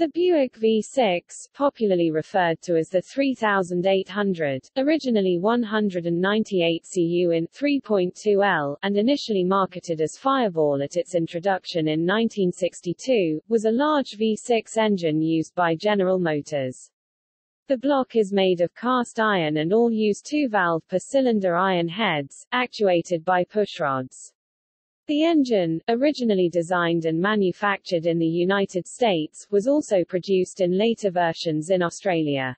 The Buick V6, popularly referred to as the 3800, originally 198 cu in 3.2L, and initially marketed as Fireball at its introduction in 1962, was a large V6 engine used by General Motors. The block is made of cast iron and all use two-valve per cylinder iron heads, actuated by pushrods. The engine, originally designed and manufactured in the United States, was also produced in later versions in Australia.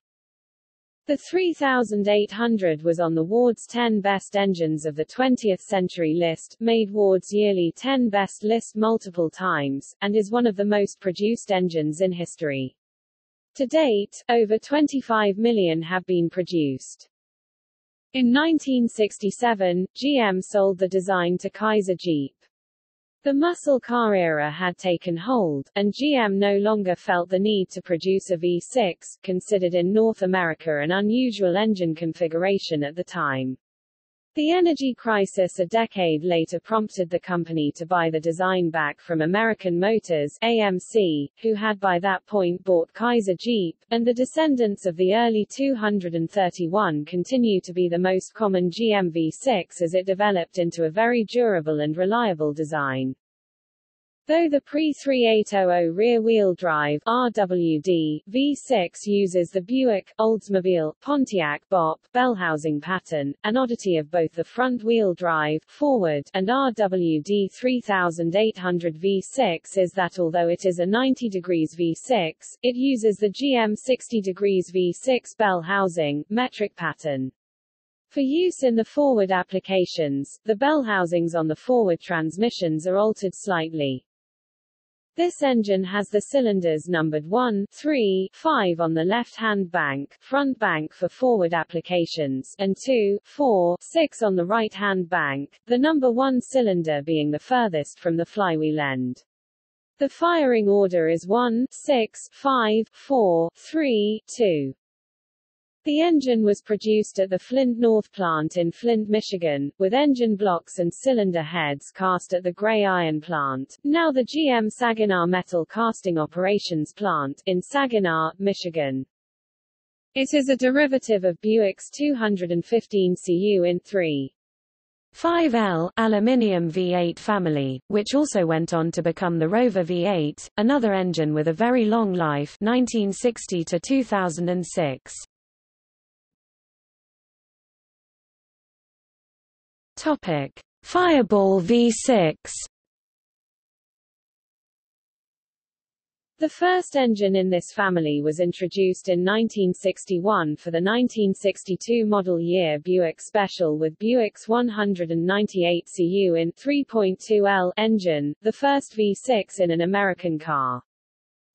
The 3800 was on the Ward's 10 Best Engines of the 20th Century list, made Ward's yearly 10 Best list multiple times, and is one of the most produced engines in history. To date, over 25 million have been produced. In 1967, GM sold the design to Kaiser Jeep. The muscle car era had taken hold, and GM no longer felt the need to produce a V6, considered in North America an unusual engine configuration at the time. The energy crisis a decade later prompted the company to buy the design back from American Motors AMC, who had by that point bought Kaiser Jeep, and the descendants of the early 231 continue to be the most common GM V6 as it developed into a very durable and reliable design. Though the pre-3800 rear-wheel drive RWD V6 uses the Buick, Oldsmobile, Pontiac BOP bell housing pattern, an oddity of both the front-wheel drive forward and RWD 3800 V6 is that although it is a 90 degrees V6, it uses the GM 60 degrees V6 bell housing metric pattern. For use in the forward applications, the bell housings on the forward transmissions are altered slightly. This engine has the cylinders numbered 1, 3, 5 on the left-hand bank, front bank for forward applications, and 2, 4, 6 on the right-hand bank, the number 1 cylinder being the furthest from the flywheel end. The firing order is 1, 6, 5, 4, 3, 2. The engine was produced at the Flint North plant in Flint, Michigan, with engine blocks and cylinder heads cast at the Gray Iron plant, now the GM Saginaw Metal Casting Operations plant, in Saginaw, Michigan. It is a derivative of Buick's 215 cu in 3. 5L aluminium V8 family, which also went on to become the Rover V8, another engine with a very long life 1960 to 2006. Topic: Fireball V6. The first engine in this family was introduced in 1961 for the 1962 model year Buick Special with Buick's 198 cu in 3.2L engine, the first V6 in an American car.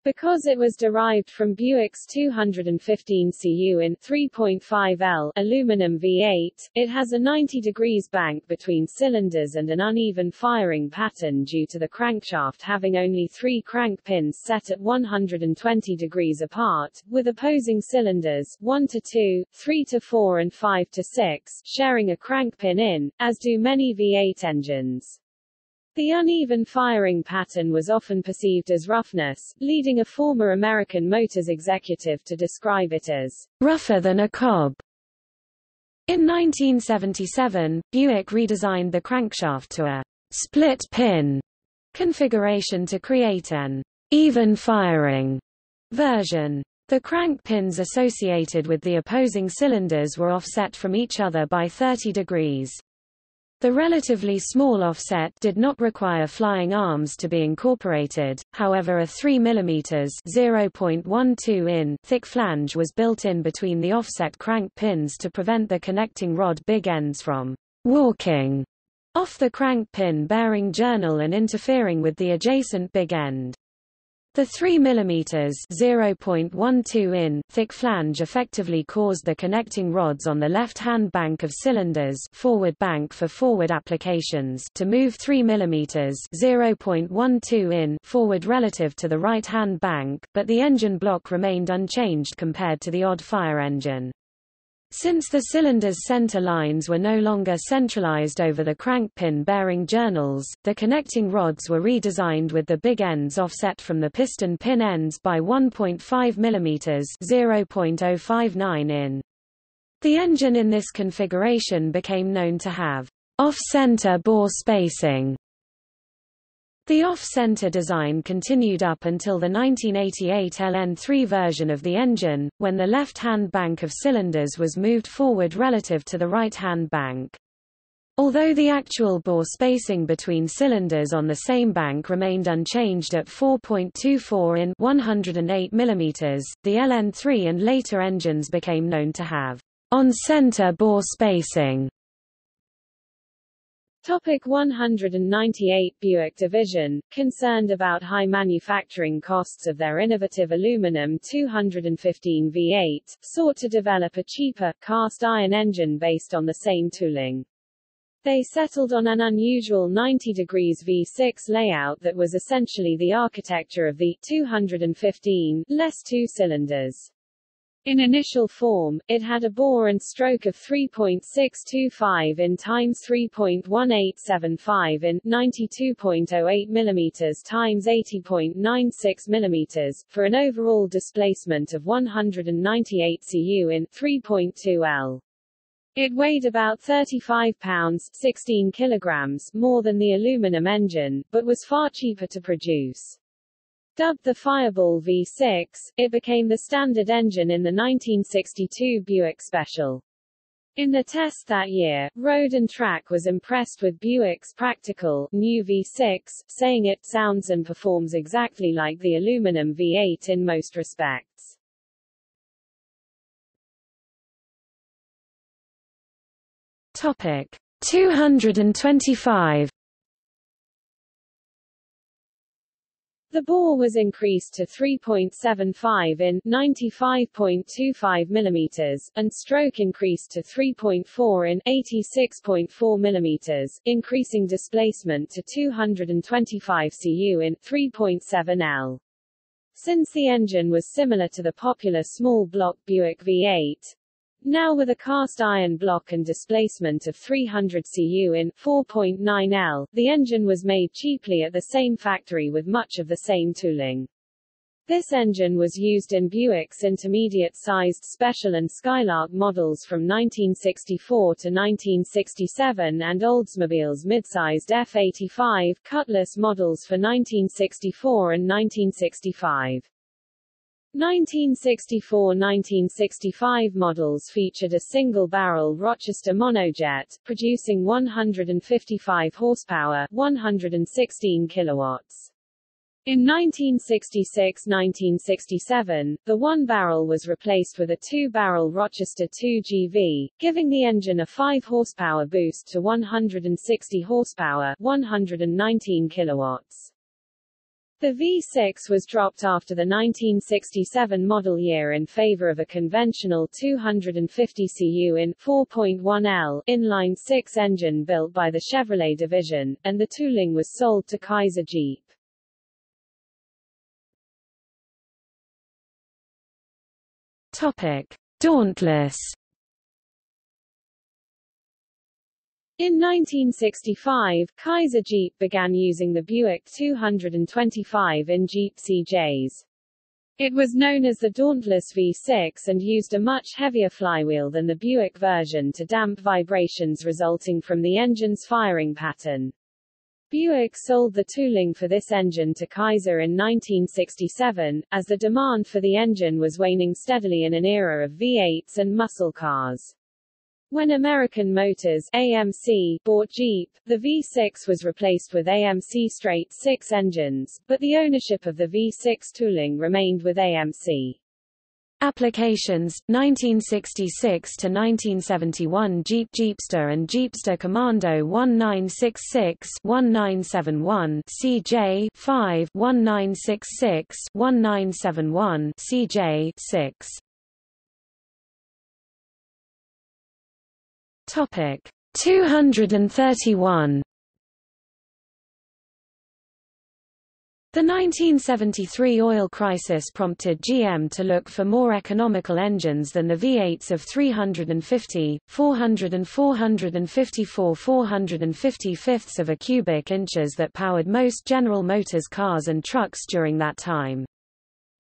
Because it was derived from Buick's 215 cu in 3.5L aluminum V8, it has a 90 degrees bank between cylinders and an uneven firing pattern due to the crankshaft having only three crank pins set at 120 degrees apart, with opposing cylinders 1 to 2, 3 to 4 and 5 to 6 sharing a crank pin in, as do many V8 engines. The uneven firing pattern was often perceived as roughness, leading a former American Motors executive to describe it as rougher than a cob. In 1977, Buick redesigned the crankshaft to a split pin configuration to create an even firing version. The crank pins associated with the opposing cylinders were offset from each other by 30 degrees. The relatively small offset did not require flying arms to be incorporated, however a 3 mm (0.12 in) thick flange was built in between the offset crank pins to prevent the connecting rod big ends from walking off the crank pin bearing journal and interfering with the adjacent big end. The 3 mm (0.12 in) thick flange effectively caused the connecting rods on the left-hand bank of cylinders forward bank for forward applications to move 3 mm (0.12 in) forward relative to the right-hand bank, but the engine block remained unchanged compared to the odd fire engine. Since the cylinder's center lines were no longer centralized over the crank pin bearing journals, the connecting rods were redesigned with the big ends offset from the piston pin ends by 1.5 mm 0.059 in. The engine in this configuration became known to have off-center bore spacing the off-center design continued up until the 1988 LN3 version of the engine, when the left-hand bank of cylinders was moved forward relative to the right-hand bank. Although the actual bore spacing between cylinders on the same bank remained unchanged at 4.24 in 108 mm, the LN3 and later engines became known to have on-center bore spacing Topic 198 Buick Division, concerned about high manufacturing costs of their innovative aluminum 215 V8, sought to develop a cheaper, cast-iron engine based on the same tooling. They settled on an unusual 90 degrees V6 layout that was essentially the architecture of the 215 less two cylinders. In initial form, it had a bore and stroke of 3.625 in times 3.1875 in 92.08 mm times 80.96 mm, for an overall displacement of 198 cu in 3.2 L. It weighed about 35 pounds 16 kilograms more than the aluminum engine, but was far cheaper to produce. Dubbed the Fireball V6, it became the standard engine in the 1962 Buick Special. In the test that year, Road and Track was impressed with Buick's practical, new V6, saying it sounds and performs exactly like the aluminum V8 in most respects. Topic 225 The bore was increased to 3.75 in 95.25 mm, and stroke increased to 3.4 in 86.4 mm, increasing displacement to 225 cu in 3.7 L. Since the engine was similar to the popular small block Buick V8, now with a cast iron block and displacement of 300 cu in 4.9 L, the engine was made cheaply at the same factory with much of the same tooling. This engine was used in Buick's intermediate-sized Special and Skylark models from 1964 to 1967 and Oldsmobile's mid-sized F-85 Cutlass models for 1964 and 1965. 1964–1965 models featured a single-barrel Rochester monojet, producing 155 horsepower 116 kilowatts. In 1966–1967, the one barrel was replaced with a two-barrel Rochester 2GV, giving the engine a 5-horsepower boost to 160 horsepower 119 kilowatts. The V6 was dropped after the 1967 model year in favor of a conventional 250 cu in 4.1L inline six engine built by the Chevrolet division, and the tooling was sold to Kaiser Jeep. Topic: Dauntless In 1965, Kaiser Jeep began using the Buick 225 in Jeep CJs. It was known as the Dauntless V6 and used a much heavier flywheel than the Buick version to damp vibrations resulting from the engine's firing pattern. Buick sold the tooling for this engine to Kaiser in 1967, as the demand for the engine was waning steadily in an era of V8s and muscle cars. When American Motors AMC bought Jeep, the V6 was replaced with AMC straight six engines, but the ownership of the V6 tooling remained with AMC. Applications 1966 to 1971 Jeep Jeepster and Jeepster Commando 1966 1971 CJ 5 1966 1971 CJ 6 Topic 231 The 1973 oil crisis prompted GM to look for more economical engines than the V8s of 350, 400 and 454 450 fifths of a cubic inches that powered most General Motors cars and trucks during that time.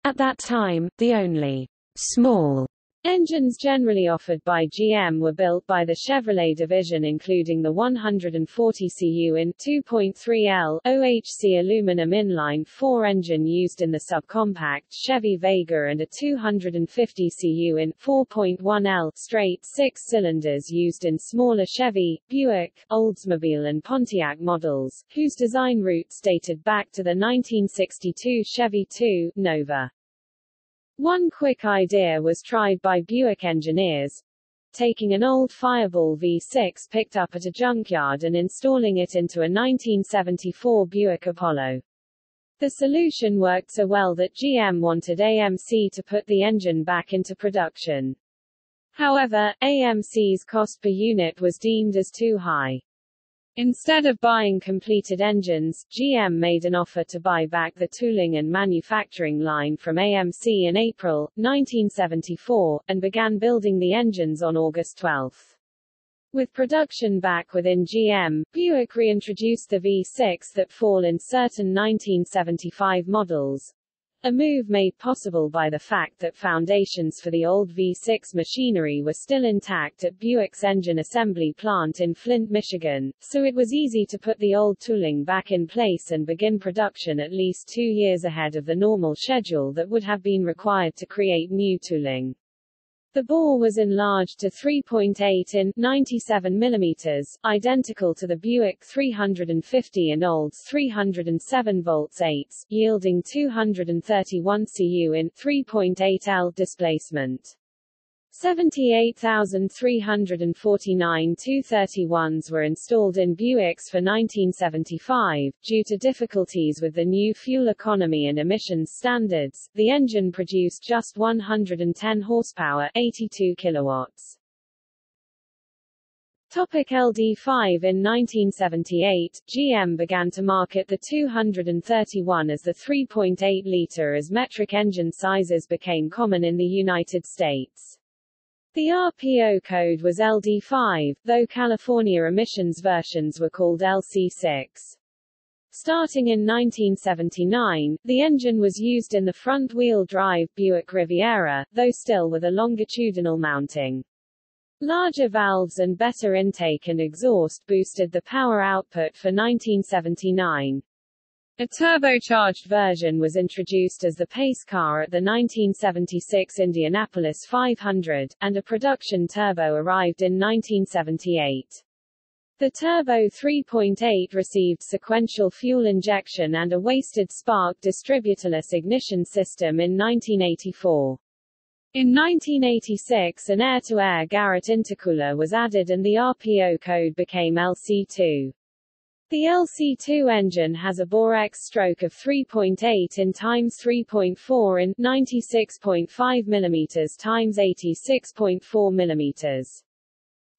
At that time, the only small Engines generally offered by GM were built by the Chevrolet division including the 140 cu in 2.3L OHC aluminum inline 4 engine used in the subcompact Chevy Vega and a 250 cu in 4.1L straight 6 cylinders used in smaller Chevy, Buick, Oldsmobile and Pontiac models, whose design roots dated back to the 1962 Chevy 2 Nova. One quick idea was tried by Buick engineers, taking an old Fireball V6 picked up at a junkyard and installing it into a 1974 Buick Apollo. The solution worked so well that GM wanted AMC to put the engine back into production. However, AMC's cost per unit was deemed as too high. Instead of buying completed engines, GM made an offer to buy back the tooling and manufacturing line from AMC in April, 1974, and began building the engines on August 12. With production back within GM, Buick reintroduced the V6 that fall in certain 1975 models, a move made possible by the fact that foundations for the old V6 machinery were still intact at Buick's engine assembly plant in Flint, Michigan, so it was easy to put the old tooling back in place and begin production at least two years ahead of the normal schedule that would have been required to create new tooling. The bore was enlarged to 3.8 in 97 mm, identical to the Buick 350 and Olds 307 volts 8, yielding 231 cu in 3.8 L displacement. 78,349 231s were installed in Buicks for 1975. Due to difficulties with the new fuel economy and emissions standards, the engine produced just 110 horsepower, 82 kilowatts. Topic LD5 In 1978, GM began to market the 231 as the 3.8-liter as metric engine sizes became common in the United States. The RPO code was LD5, though California emissions versions were called LC6. Starting in 1979, the engine was used in the front-wheel drive Buick Riviera, though still with a longitudinal mounting. Larger valves and better intake and exhaust boosted the power output for 1979. A turbocharged version was introduced as the pace car at the 1976 Indianapolis 500, and a production turbo arrived in 1978. The Turbo 3.8 received sequential fuel injection and a wasted spark distributorless ignition system in 1984. In 1986 an air-to-air -air Garrett intercooler was added and the RPO code became LC2. The LC2 engine has a Borex stroke of 3.8 in times 3.4 in 96.5 mm times 86.4 mm.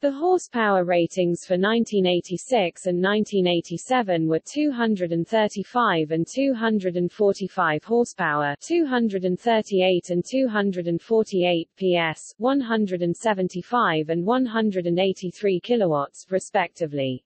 The horsepower ratings for 1986 and 1987 were 235 and 245 horsepower, 238 and 248 PS, 175 and 183 kilowatts, respectively.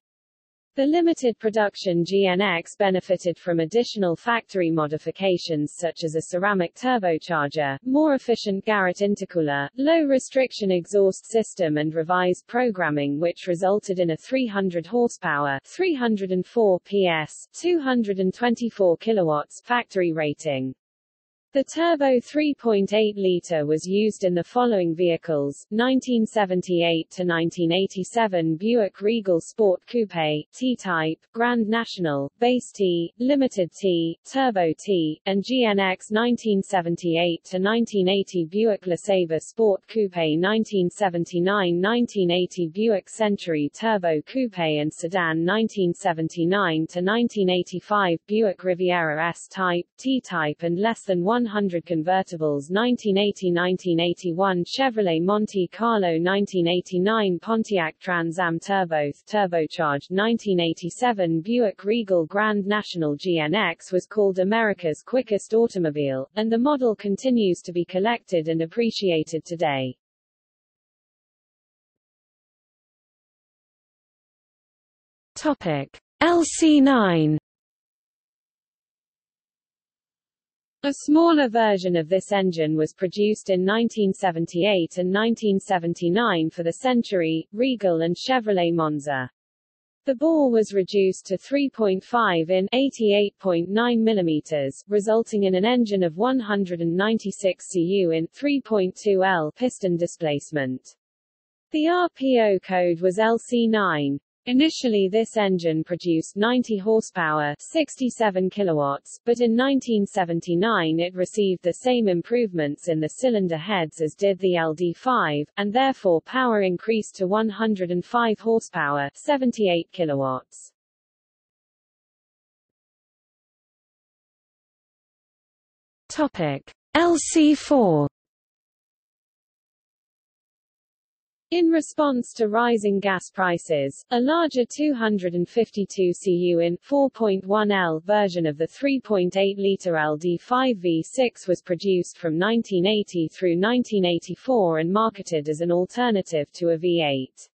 The limited production GNX benefited from additional factory modifications such as a ceramic turbocharger, more efficient Garrett intercooler, low restriction exhaust system and revised programming which resulted in a 300 horsepower, 304 PS, 224 kilowatts factory rating. The turbo 3.8-liter was used in the following vehicles, 1978 to 1987 Buick Regal Sport Coupe, T-Type, Grand National, Base T, Limited T, Turbo T, and GNX 1978 to 1980 Buick LeSabre Sport Coupe 1979-1980 Buick Century Turbo Coupe and Sedan 1979 to 1985 Buick Riviera S-Type, T-Type and less than one 100 convertibles 1980-1981 Chevrolet Monte Carlo 1989 Pontiac Trans Am Turbo turbocharged 1987 Buick Regal Grand National GNX was called America's quickest automobile, and the model continues to be collected and appreciated today. Topic LC9 A smaller version of this engine was produced in 1978 and 1979 for the Century, Regal and Chevrolet Monza. The bore was reduced to 3.5 in 88.9 mm, resulting in an engine of 196 cu in 3.2 L piston displacement. The RPO code was LC9. Initially this engine produced 90 horsepower 67 kilowatts, but in 1979 it received the same improvements in the cylinder heads as did the LD5, and therefore power increased to 105 horsepower 78 kilowatts. Topic LC4 In response to rising gas prices, a larger 252 cu in 4.1L version of the 3.8-litre LD5 V6 was produced from 1980 through 1984 and marketed as an alternative to a V8.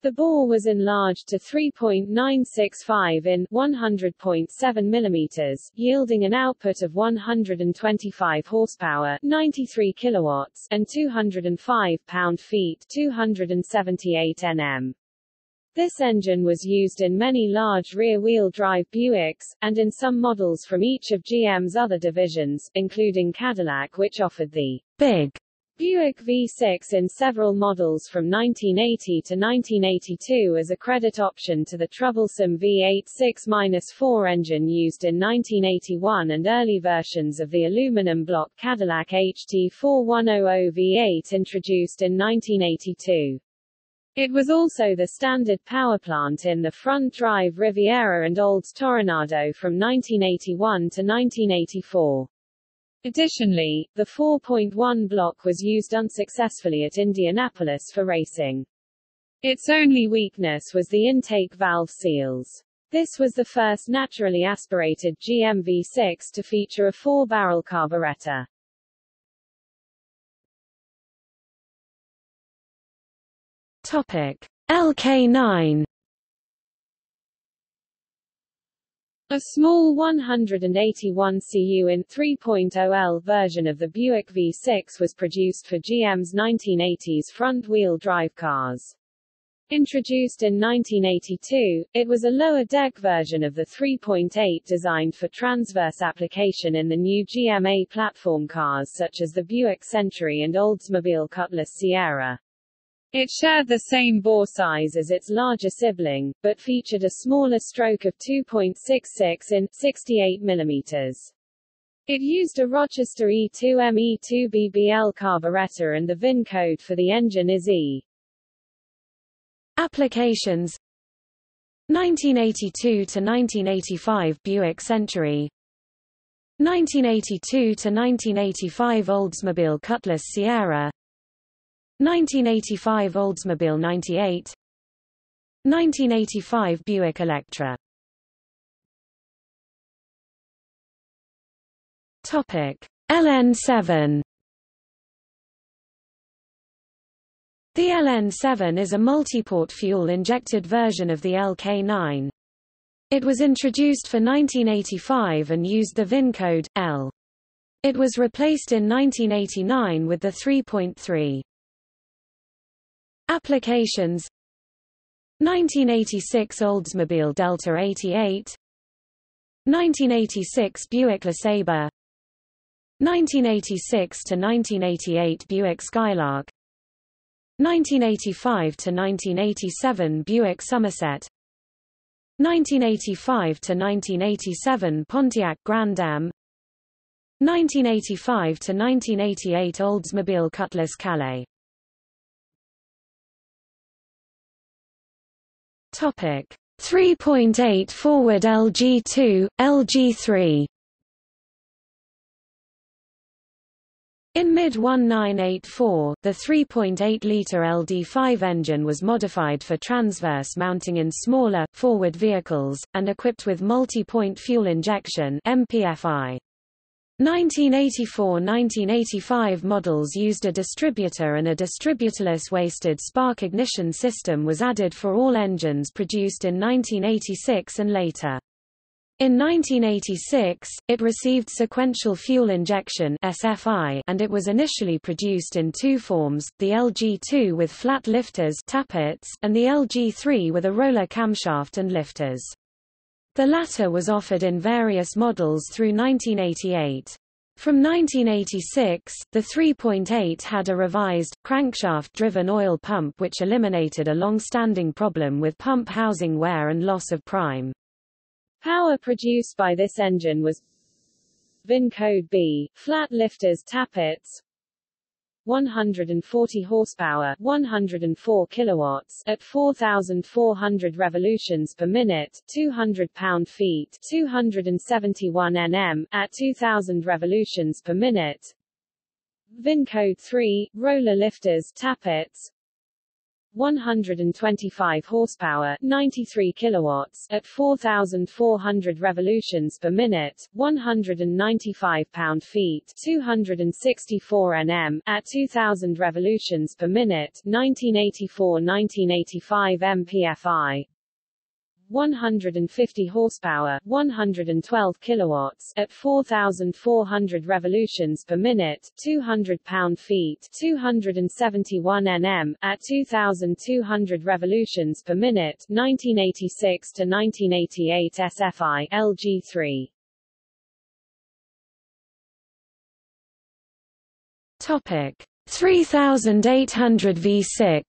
The bore was enlarged to 3.965 in 100.7 mm, yielding an output of 125 horsepower, 93 kilowatts, and 205 pound-feet, 278 Nm. This engine was used in many large rear-wheel drive Buicks, and in some models from each of GM's other divisions, including Cadillac which offered the Big Buick V6 in several models from 1980 to 1982 as a credit option to the troublesome V8 6-4 engine used in 1981 and early versions of the aluminum block Cadillac HT4100 V8 introduced in 1982. It was also the standard powerplant in the front-drive Riviera and Olds Toronado from 1981 to 1984. Additionally, the 4.1 block was used unsuccessfully at Indianapolis for racing. Its only weakness was the intake valve seals. This was the first naturally aspirated GM V6 to feature a four-barrel carburetor. Topic LK9 A small 181 cu in 3.0L version of the Buick V6 was produced for GM's 1980s front-wheel drive cars. Introduced in 1982, it was a lower-deck version of the 3.8 designed for transverse application in the new GMA platform cars such as the Buick Century and Oldsmobile Cutlass Ciera. It shared the same bore size as its larger sibling, but featured a smaller stroke of 2.66 in 68 mm. It used a Rochester E2M E2BBL carburetor and the VIN code for the engine is E. Applications 1982 to 1985 Buick Century 1982 to 1985 Oldsmobile Cutlass Ciera 1985 Oldsmobile 98 1985 Buick Electra Topic LN7 The LN7 is a multi-port fuel-injected version of the LK9. It was introduced for 1985 and used the VIN code, L. It was replaced in 1989 with the 3.3. Applications. 1986 Oldsmobile Delta 88 1986 Buick LeSabre. 1986 to 1988 Buick Skylark. 1985 to 1987 Buick Somerset. 1985 to 1987 Pontiac Grand Am. 1985 to 1988 Oldsmobile Cutlass Calais Topic 3.8 forward LG2, LG3 In mid-1984, the 3.8-litre LD5 engine was modified for transverse mounting in smaller, forward vehicles, and equipped with multi-point fuel injection MPFI. 1984–1985 models used a distributor and a distributorless wasted spark ignition system was added for all engines produced in 1986 and later. In 1986, it received sequential fuel injection SFI and it was initially produced in two forms, the LG2 with flat lifters tappets, and the LG3 with a roller camshaft and lifters. The latter was offered in various models through 1988. From 1986, the 3.8 had a revised, crankshaft-driven oil pump which eliminated a long-standing problem with pump housing wear and loss of prime. Power produced by this engine was VIN code B, flat lifters tappets 140 horsepower 104 kilowatts at 4400 revolutions per minute 200 pound-feet 271 Nm at 2000 revolutions per minute. VIN code 3 roller lifters tappets 125 horsepower 93 kilowatts at 4400 revolutions per minute 195 pound-feet 264 nm at 2000 revolutions per minute 1984-1985 mpfi 150 horsepower 112 kilowatts at 4400 revolutions per minute 200 pound-feet 271 nm at 2200 revolutions per minute 1986 to 1988 SFI LG3 Topic 3800 V6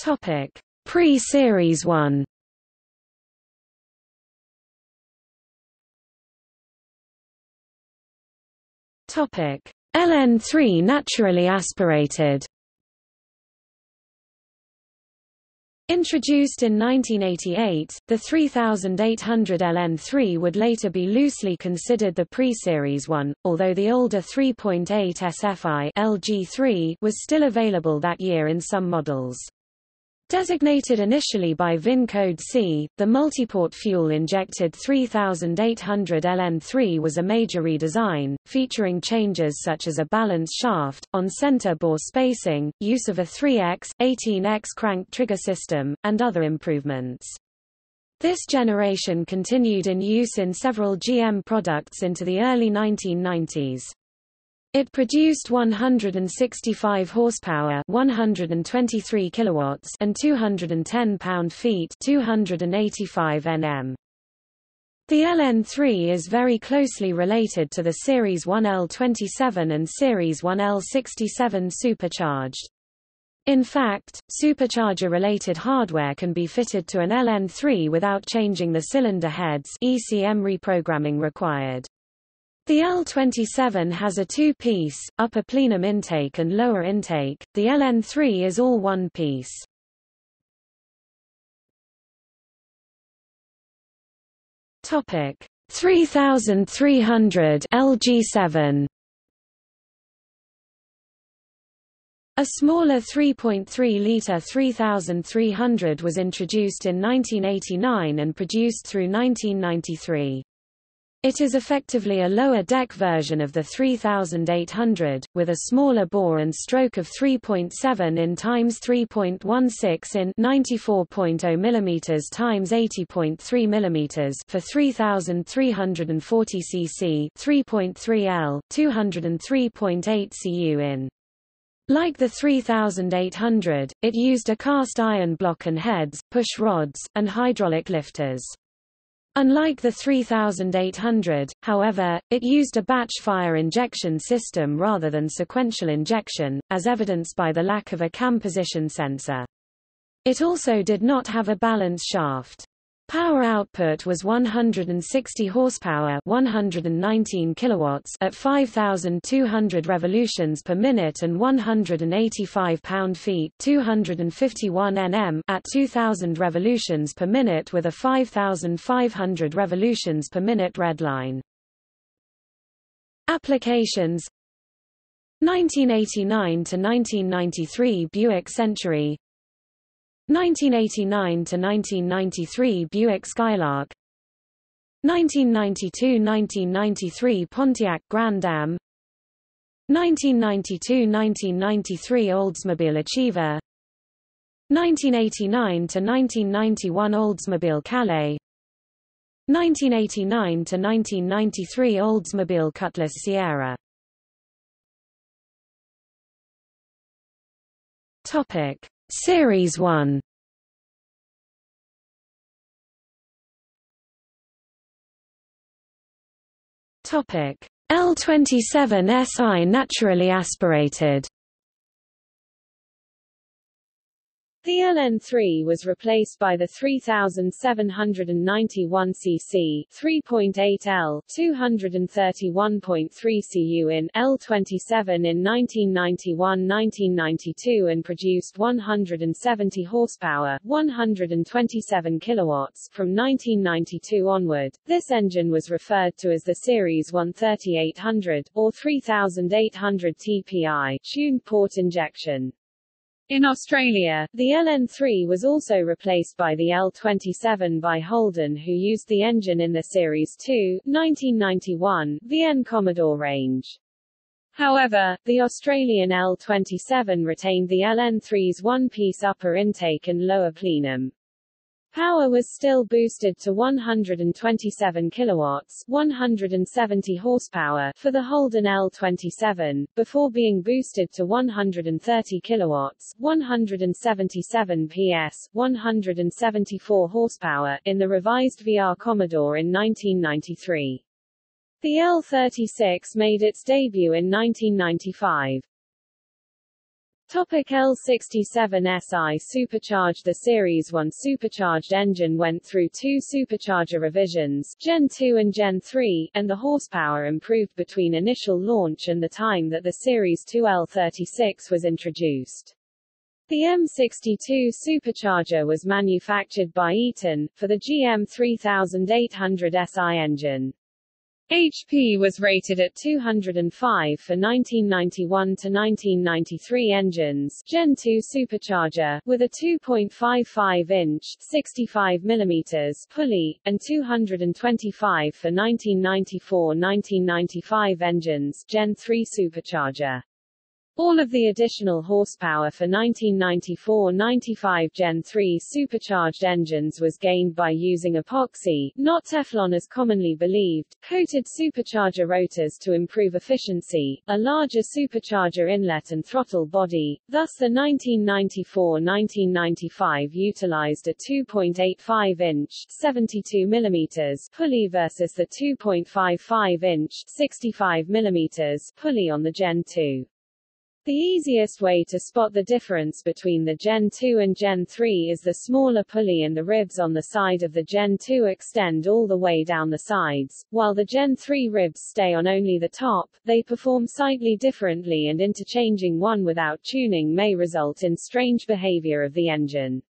Topic: Pre-Series 1. Topic: LN3 naturally aspirated. Introduced in 1988, the 3800 LN3 would later be loosely considered the pre-series one, although the older 3.8 SFI LG3 was still available that year in some models. Designated initially by VIN code C, the multiport fuel-injected 3800 LN3 was a major redesign, featuring changes such as a balance shaft, on-center bore spacing, use of a 3X, 18X crank trigger system, and other improvements. This generation continued in use in several GM products into the early 1990s. It produced 165 horsepower, 123 kilowatts, and 210 pound-feet, 285 Nm. The LN3 is very closely related to the Series 1L27 and Series 1L67 supercharged. In fact, supercharger-related hardware can be fitted to an LN3 without changing the cylinder heads ECM reprogramming required. The L27 has a two-piece, upper plenum intake and lower intake, the LN3 is all one-piece. Topic 3300 LG7 A smaller 3.3-litre 3300 was introduced in 1989 and produced through 1993. It is effectively a lower deck version of the 3800, with a smaller bore and stroke of 3.7 in times 3.16 in 94.0 mm times 80.3 mm for 3340 cc 3.3 L 203.8 cu in. Like the 3800, it used a cast iron block and heads, push rods, and hydraulic lifters. Unlike the 3800, however, it used a batch-fire injection system rather than sequential injection, as evidenced by the lack of a cam position sensor. It also did not have a balance shaft. Power output was 160 horsepower, 119 kilowatts at 5200 revolutions per minute and 185 pound-feet, 251 Nm at 2000 revolutions per minute with a 5500 revolutions per minute redline. Applications 1989 to 1993 Buick Century 1989 to 1993 Buick Skylark. 1992–1993 Pontiac Grand Am. 1992–1993 Oldsmobile Achieva. 1989–1991 Oldsmobile Calais. 1989–1993 Oldsmobile Cutlass Ciera. Topic Series 1 Topic. L27 SI naturally aspirated The LN3 was replaced by the 3791 cc 3.8 L 231.3 cu in L27 in 1991-1992 and produced 170 horsepower 127 kilowatts from 1992 onward. This engine was referred to as the Series 13800 or 3800 TPI tuned port injection. In Australia, the LN3 was also replaced by the L27 by Holden who used the engine in the Series 2, 1991, VN Commodore range. However, the Australian L27 retained the LN3's one-piece upper intake and lower plenum. Power was still boosted to 127 kilowatts, 170 horsepower for the Holden L27, before being boosted to 130 kilowatts, 177 PS, 174 horsepower in the revised VR Commodore in 1993. The L36 made its debut in 1995. Topic L67SI supercharged The Series 1 supercharged engine went through two supercharger revisions, Gen 2 and Gen 3, and the horsepower improved between initial launch and the time that the Series 2 L36 was introduced. The M62 supercharger was manufactured by Eaton, for the GM 3800 SI engine. HP was rated at 205 for 1991-1993 engines Gen 2 supercharger, with a 2.55-inch 65 mm pulley, and 225 for 1994-1995 engines Gen 3 supercharger. All of the additional horsepower for 1994-95 Gen 3 supercharged engines was gained by using epoxy, not Teflon as commonly believed, coated supercharger rotors to improve efficiency, a larger supercharger inlet and throttle body, thus the 1994-1995 utilized a 2.85-inch 72 mm pulley versus the 2.55-inch 65 mm pulley on the Gen 2. The easiest way to spot the difference between the Gen 2 and Gen 3 is the smaller pulley and the ribs on the side of the Gen 2 extend all the way down the sides, while the Gen 3 ribs stay on only the top, they perform slightly differently and interchanging one without tuning may result in strange behavior of the engine.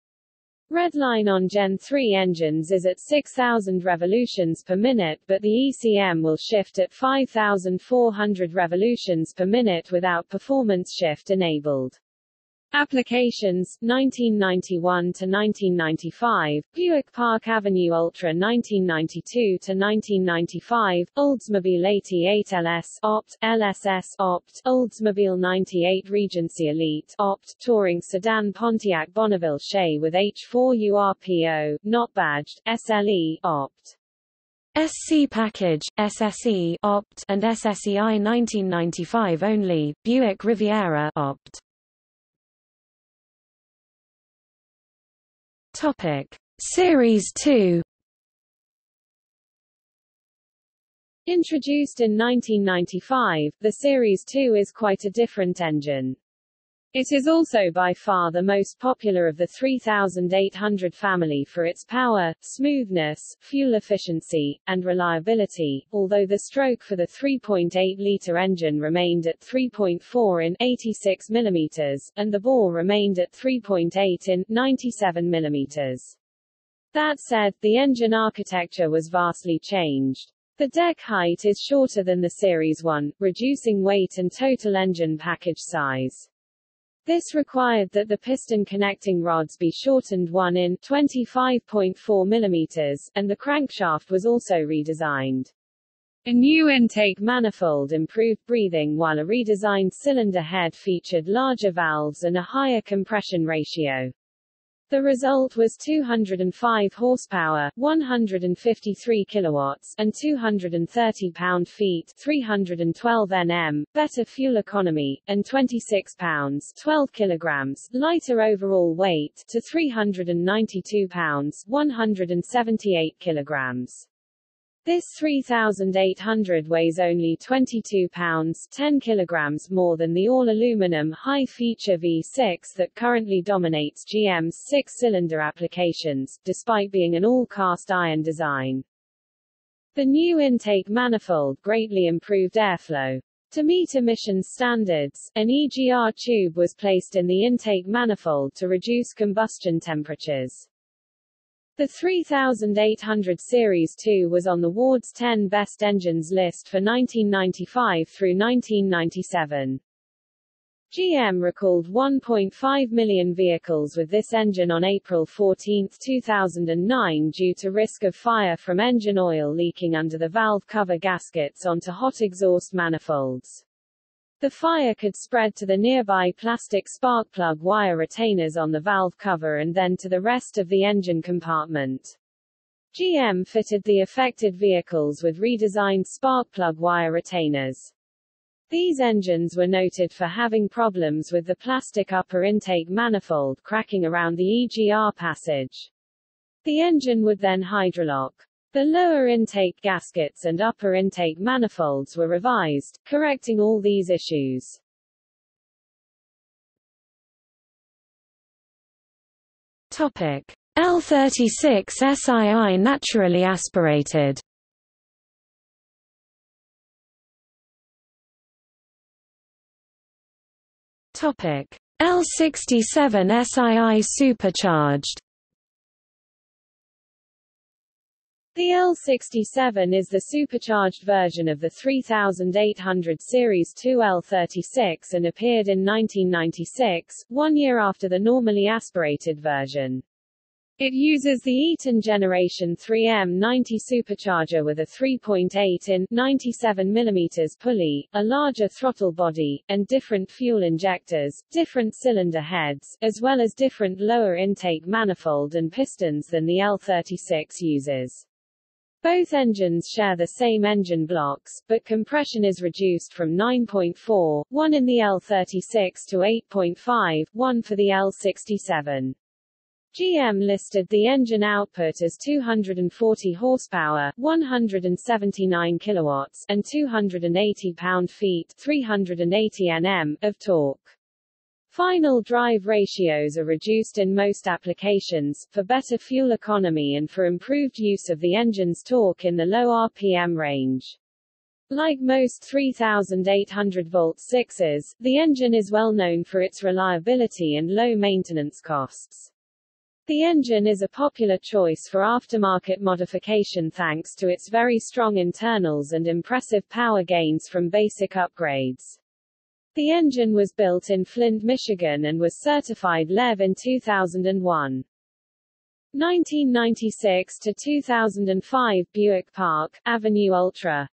Redline on Gen 3 engines is at 6,000 revolutions per minute but the ECM will shift at 5,400 revolutions per minute without performance shift enabled. Applications 1991 to 1995 Buick Park Avenue Ultra 1992 to 1995 Oldsmobile 88 LS Opt LSS Opt Oldsmobile 98 Regency Elite Opt Touring Sedan Pontiac Bonneville Shay with H4 URPO not badged SLE Opt SC package, SSE opt and SSEI 1995 only, Buick Riviera opt. Topic: Series 2 Introduced in 1995, the Series 2 is quite a different engine. It is also by far the most popular of the 3800 family for its power, smoothness, fuel efficiency, and reliability, although the stroke for the 3.8-liter engine remained at 3.4 in 86 mm, and the bore remained at 3.8 in 97 mm. That said, the engine architecture was vastly changed. The deck height is shorter than the Series 1, reducing weight and total engine package size. This required that the piston connecting rods be shortened 1 in 25.4 mm, and the crankshaft was also redesigned. A new intake manifold improved breathing while a redesigned cylinder head featured larger valves and a higher compression ratio. The result was 205 horsepower, 153 kilowatts, and 230 pound-feet, 312 Nm, better fuel economy, and 26 pounds, 12 kilograms, lighter overall weight to 392 pounds, 178 kilograms. This 3,800 weighs only 22 pounds 10 kilograms more than the all-aluminum high-feature V6 that currently dominates GM's six-cylinder applications, despite being an all-cast iron design. The new intake manifold greatly improved airflow. To meet emissions standards, an EGR tube was placed in the intake manifold to reduce combustion temperatures. The 3800 Series 2 was on the Ward's 10 Best Engines list for 1995 through 1997. GM recalled 1.5 million vehicles with this engine on April 14, 2009 due to risk of fire from engine oil leaking under the valve cover gaskets onto hot exhaust manifolds. The fire could spread to the nearby plastic spark plug wire retainers on the valve cover and then to the rest of the engine compartment. GM fitted the affected vehicles with redesigned spark plug wire retainers. These engines were noted for having problems with the plastic upper intake manifold cracking around the EGR passage. The engine would then hydrolock. The lower intake gaskets and upper intake manifolds were revised, correcting all these issues. Topic: L36 SII naturally aspirated. Topic: L67 SII supercharged. The L67 is the supercharged version of the 3800 Series 2 L36 and appeared in 1996, one year after the normally aspirated version. It uses the Eaton Generation 3M90 supercharger with a 3.8 in 97 mm pulley, a larger throttle body, and different fuel injectors, different cylinder heads, as well as different lower intake manifold and pistons than the L36 uses. Both engines share the same engine blocks, but compression is reduced from 9.4, 1 in the L36 to 8.5, 1 for the L67. GM listed the engine output as 240 horsepower, 179 kilowatts, and 280 pound-feet, 380 Nm of torque. Final drive ratios are reduced in most applications, for better fuel economy and for improved use of the engine's torque in the low RPM range. Like most 3800 volt 6s, the engine is well known for its reliability and low maintenance costs. The engine is a popular choice for aftermarket modification thanks to its very strong internals and impressive power gains from basic upgrades. The engine was built in Flint, Michigan and was certified LEV in 2001. 1996 to 2005 Buick Park Avenue Ultra.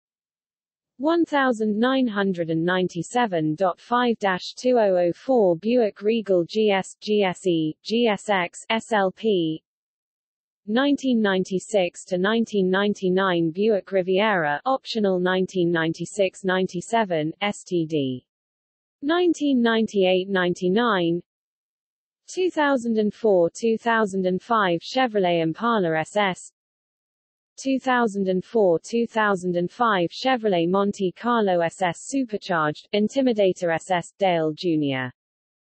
1997.5-2004 Buick Regal GS GSE GSX SLP 1996 to 1999 Buick Riviera optional 1996-97 STD 1998–99 2004–2005 Chevrolet Impala SS 2004–2005 Chevrolet Monte Carlo SS Supercharged, Intimidator SS, Dale Jr.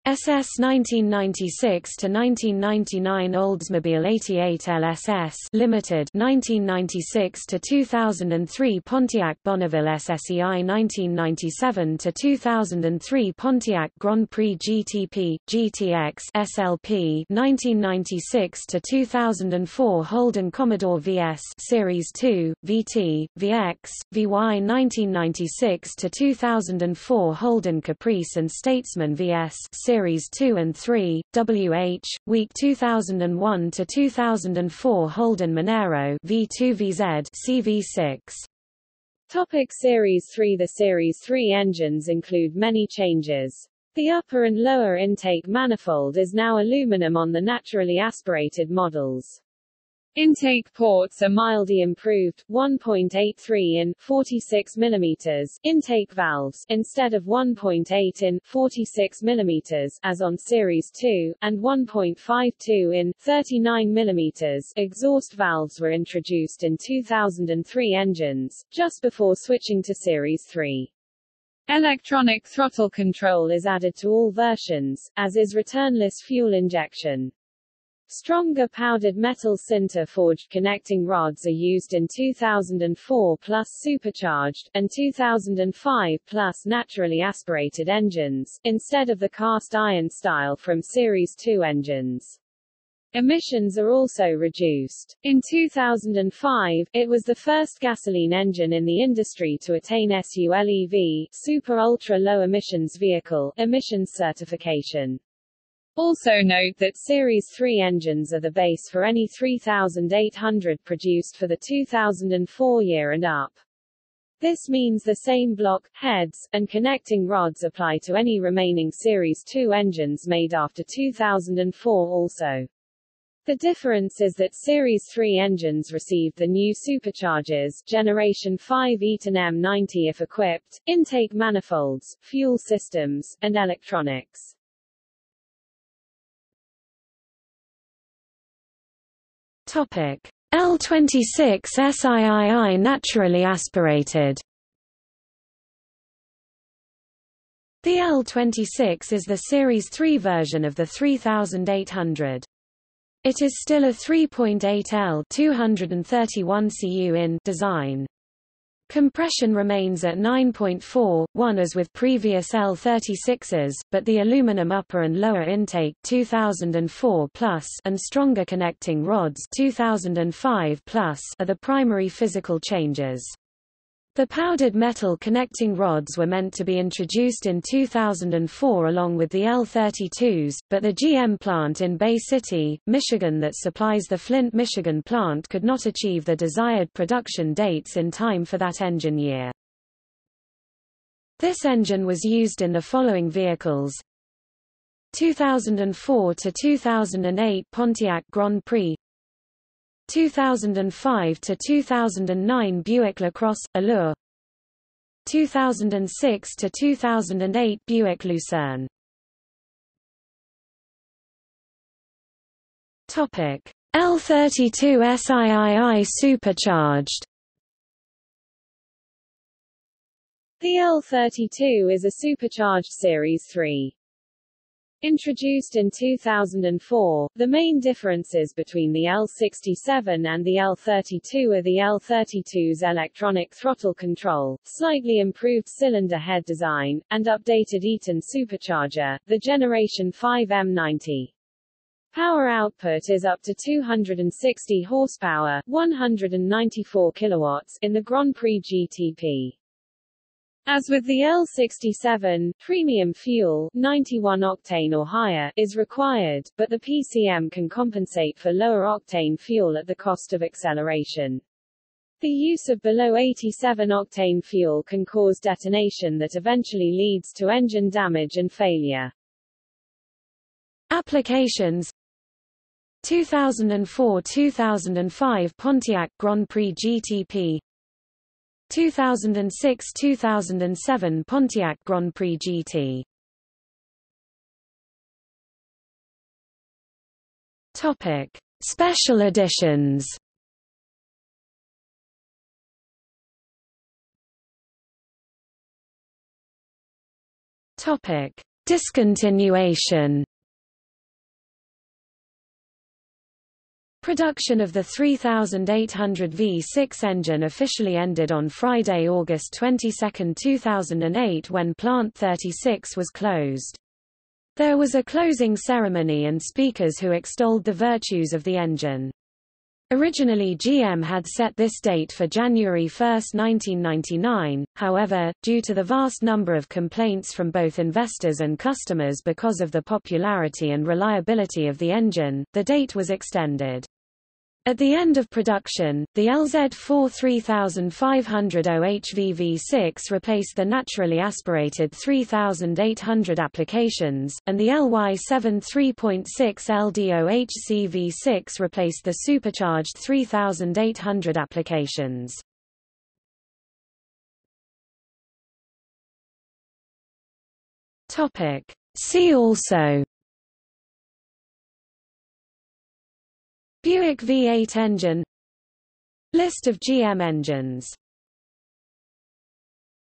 SS 1996 to 1999 Oldsmobile 88 LSS Limited 1996 to 2003 Pontiac Bonneville SSEI 1997 to 2003 Pontiac Grand Prix GTP GTX SLP 1996 to 2004 Holden Commodore VS Series 2 VT VX VY 1996 to 2004 Holden Caprice and Statesman VS Series Series 2 and 3, WH, week 2001 to 2004 Holden Monaro V2VZ CV6. Topic Series 3 The Series 3 engines include many changes. The upper and lower intake manifold is now aluminum on the naturally aspirated models. Intake ports are mildly improved, 1.83 in 46 mm intake valves instead of 1.8 in 46 mm as on Series 2, and 1.52 in 39 mm exhaust valves were introduced in 2003 engines, just before switching to Series 3. Electronic throttle control is added to all versions, as is returnless fuel injection. Stronger powdered metal sinter forged connecting rods are used in 2004 plus supercharged, and 2005 plus naturally aspirated engines, instead of the cast iron style from Series 2 engines. Emissions are also reduced. In 2005, it was the first gasoline engine in the industry to attain SULEV Super Ultra Low Emissions Vehicle emissions certification. Also note that Series 3 engines are the base for any 3800 produced for the 2004 year and up. This means the same block, heads, and connecting rods apply to any remaining Series 2 engines made after 2004 also. The difference is that Series 3 engines received the new superchargers Generation 5 Eaton M90 if equipped, intake manifolds, fuel systems, and electronics. Topic L26 SIII naturally aspirated The L26 is the Series 3 version of the 3800. It is still a 3.8 L 231 cu in design. Compression remains at 9.4, 1 as with previous L36s, but the aluminum upper and lower intake 2004 plus and stronger connecting rods 2005 plus are the primary physical changes. The powdered metal connecting rods were meant to be introduced in 2004 along with the L-32s, but the GM plant in Bay City, Michigan that supplies the Flint, Michigan plant could not achieve the desired production dates in time for that engine year. This engine was used in the following vehicles 2004 to 2008 Pontiac Grand Prix 2005 to 2009 Buick LaCrosse Allure. 2006 to 2008 Buick Lucerne. Topic. L32 SIII supercharged. The L32 is a supercharged Series 3. Introduced in 2004, the main differences between the L67 and the L32 are the L32's electronic throttle control, slightly improved cylinder head design, and updated Eaton supercharger, the Generation 5 M90. Power output is up to 260 horsepower, 194 kilowatts in the Grand Prix GTP. As with the L67, premium fuel 91 octane or higher is required, but the PCM can compensate for lower octane fuel at the cost of acceleration. The use of below 87 octane fuel can cause detonation that eventually leads to engine damage and failure. Applications 2004-2005 Pontiac Grand Prix GTP 2006–2007 Pontiac Grand Prix GT Topic: Special editions. Topic: Discontinuation Production of the 3800 V6 engine officially ended on Friday, August 22, 2008 when Plant 36 was closed. There was a closing ceremony and speakers who extolled the virtues of the engine. Originally GM had set this date for January 1, 1999, however, due to the vast number of complaints from both investors and customers because of the popularity and reliability of the engine, the date was extended. At the end of production, the LZ4 3500 OHVV6 replaced the naturally aspirated 3800 applications, and the LY7 3.6 LDOHCV6 replaced the supercharged 3800 applications. See also Buick V8 engine. List of GM engines